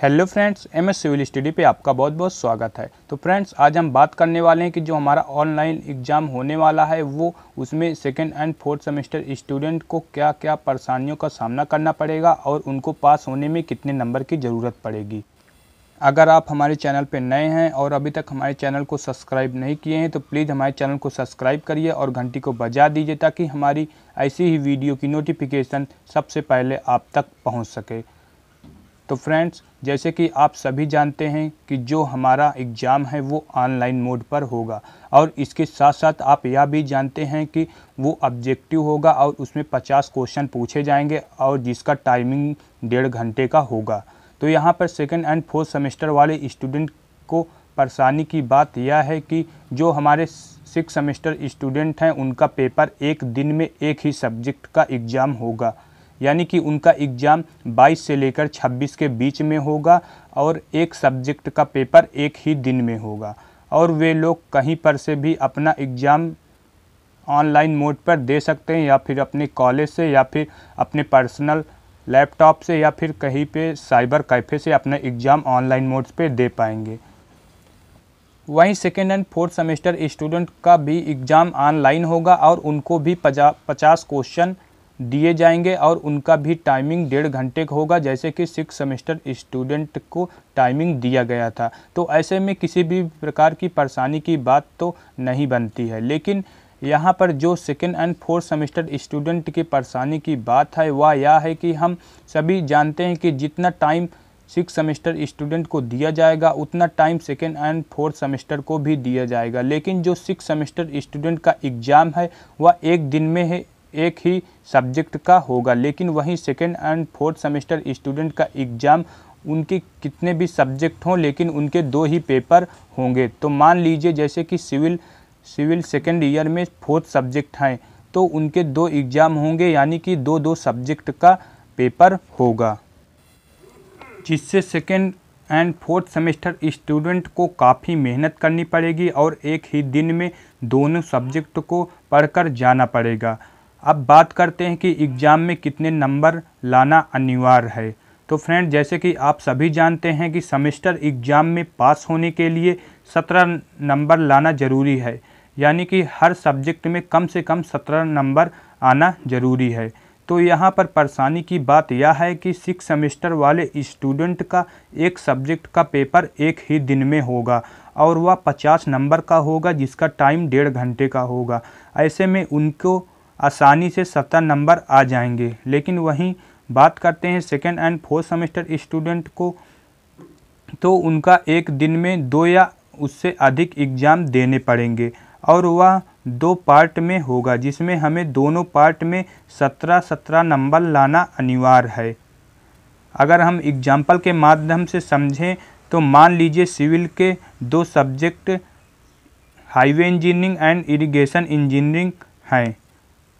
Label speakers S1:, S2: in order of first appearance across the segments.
S1: Hello friends, M S civil study पे आपका बहुत बहुत स्वागत है। तो फ्रेंड्स, आज हम बात करने वाले हैं कि जो हमारा ऑनलाइन एग्ज़ाम होने वाला है, वो उसमें second and fourth semester student को क्या क्या परेशानियों का सामना करना पड़ेगा और उनको पास होने में कितने नंबर की ज़रूरत पड़ेगी। अगर आप हमारे चैनल पर नए हैं और अभी तक हमारे चैनल को सब्सक्राइब नहीं किए हैं तो प्लीज़ हमारे चैनल को सब्सक्राइब करिए और घंटी को बजा दीजिए ताकि हमारी ऐसी ही वीडियो की नोटिफिकेशन सबसे पहले आप तक पहुँच सके। तो फ्रेंड्स जैसे कि आप सभी जानते हैं कि जो हमारा एग्ज़ाम है वो ऑनलाइन मोड पर होगा और इसके साथ साथ आप यह भी जानते हैं कि वो ऑब्जेक्टिव होगा और उसमें 50 क्वेश्चन पूछे जाएँगे और जिसका टाइमिंग डेढ़ घंटे का होगा। तो यहाँ पर सेकेंड एंड फोर्थ सेमेस्टर वाले स्टूडेंट को परेशानी की बात यह है कि जो हमारे सिक्स सेमेस्टर स्टूडेंट हैं, उनका पेपर एक दिन में एक ही सब्जेक्ट का एग्ज़ाम होगा। यानी कि उनका एग्ज़ाम 22 से लेकर 26 के बीच में होगा और एक सब्जेक्ट का पेपर एक ही दिन में होगा। और वे लोग कहीं पर से भी अपना एग्ज़ाम ऑनलाइन मोड पर दे सकते हैं या फिर अपने कॉलेज से या फिर अपने पर्सनल लैपटॉप से या फिर कहीं पे साइबर कैफ़े से अपना एग्ज़ाम ऑनलाइन मोड पे दे पाएँगे। वहीं second and fourth semester student का भी एग्ज़ाम ऑनलाइन होगा और उनको भी पचास क्वेश्चन दिए जाएँगे और उनका भी टाइमिंग डेढ़ घंटे का होगा, जैसे कि सिक्स सेमेस्टर स्टूडेंट को टाइमिंग दिया गया था। तो ऐसे में किसी भी प्रकार की परेशानी की बात तो नहीं बनती है। लेकिन यहाँ पर जो second and fourth semester student की परेशानी की बात है, वह यह है कि हम सभी जानते हैं कि जितना टाइम सिक्स सेमेस्टर स्टूडेंट को दिया जाएगा, उतना time second and fourth semester को भी दिया जाएगा। लेकिन जो सिक्स सेमेस्टर स्टूडेंट का एग्ज़ाम है, वह एक दिन में है एक ही सब्जेक्ट का होगा, लेकिन वहीं second and fourth semester student का एग्ज़ाम उनके कितने भी सब्जेक्ट हों, लेकिन उनके दो ही पेपर होंगे। तो मान लीजिए, जैसे कि सिविल सिविल सेकेंड ईयर में फोर्थ सब्जेक्ट हैं तो उनके दो एग्ज़ाम होंगे, यानी कि दो दो सब्जेक्ट का पेपर होगा, जिससे second and fourth semester student को काफ़ी मेहनत करनी पड़ेगी और एक ही दिन में दोनों सब्जेक्ट को पढ़कर जाना पड़ेगा। अब बात करते हैं कि एग्ज़ाम में कितने नंबर लाना अनिवार्य है। तो फ्रेंड, जैसे कि आप सभी जानते हैं कि सेमेस्टर एग्ज़ाम में पास होने के लिए सत्रह नंबर लाना ज़रूरी है। यानी कि हर सब्जेक्ट में कम से कम सत्रह नंबर आना ज़रूरी है। तो यहाँ पर परेशानी की बात यह है कि सिक्स सेमेस्टर वाले स्टूडेंट का एक सब्जेक्ट का पेपर एक ही दिन में होगा और वह पचास नंबर का होगा, जिसका टाइम डेढ़ घंटे का होगा। ऐसे में उनको आसानी से सत्तर नंबर आ जाएँगे। लेकिन वहीं बात करते हैं second and fourth semester student को तो उनका एक दिन में दो या उससे अधिक एग्ज़ाम देने पड़ेंगे और वह दो पार्ट में होगा, जिसमें हमें दोनों पार्ट में सत्रह सत्रह नंबर लाना अनिवार्य है। अगर हम एग्ज़ाम्पल के माध्यम से समझें तो मान लीजिए सिविल के दो subject highway engineering and irrigation engineering हैं।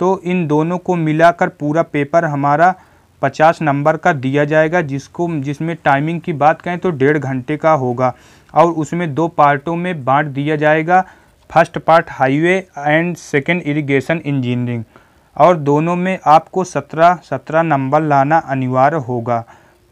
S1: तो इन दोनों को मिलाकर पूरा पेपर हमारा पचास नंबर का दिया जाएगा, जिसको, जिसमें टाइमिंग की बात करें तो डेढ़ घंटे का होगा। और उसमें दो पार्टों में बांट दिया जाएगा, first part highway and second irrigation engineering और दोनों में आपको सत्रह सत्रह नंबर लाना अनिवार्य होगा।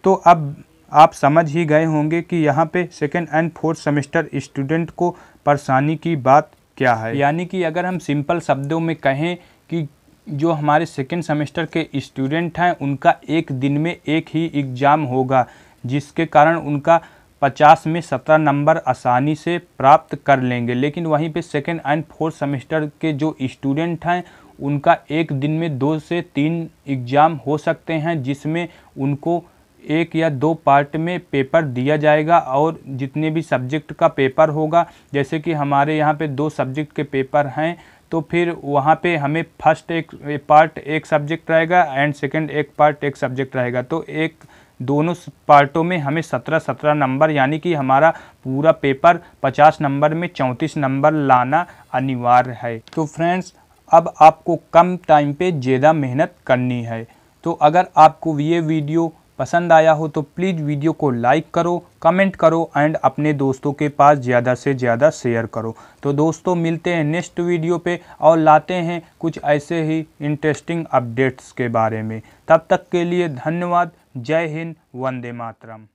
S1: तो अब आप समझ ही गए होंगे कि यहाँ पे second and fourth semester student को परेशानी की बात क्या है। यानी कि अगर हम सिंपल शब्दों में कहें कि जो हमारे सेकेंड सेमेस्टर के स्टूडेंट हैं, उनका एक दिन में एक ही एग्ज़ाम होगा, जिसके कारण उनका पचास में सत्रह नंबर आसानी से प्राप्त कर लेंगे। लेकिन वहीं पे सेकेंड एंड फोर्थ सेमेस्टर के जो स्टूडेंट हैं, उनका एक दिन में दो से तीन एग्ज़ाम हो सकते हैं, जिसमें उनको एक या दो पार्ट में पेपर दिया जाएगा और जितने भी सब्जेक्ट का पेपर होगा, जैसे कि हमारे यहाँ पे दो सब्जेक्ट के पेपर हैं तो फिर वहाँ पे हमें फ़र्स्ट एक पार्ट एक सब्जेक्ट रहेगा एंड सेकंड एक पार्ट एक सब्जेक्ट रहेगा। तो एक, दोनों पार्टों में हमें सत्रह सत्रह नंबर यानी कि हमारा पूरा पेपर पचास नंबर में चौंतीस नंबर लाना अनिवार्य है। तो फ्रेंड्स अब आपको कम टाइम पे ज़्यादा मेहनत करनी है। तो अगर आपको ये वीडियो पसंद आया हो तो प्लीज़ वीडियो को लाइक करो, कमेंट करो एंड अपने दोस्तों के पास ज़्यादा से ज़्यादा शेयर करो। तो दोस्तों, मिलते हैं नेक्स्ट वीडियो पे और लाते हैं कुछ ऐसे ही इंटरेस्टिंग अपडेट्स के बारे में। तब तक के लिए धन्यवाद। जय हिंद, वंदे मातरम।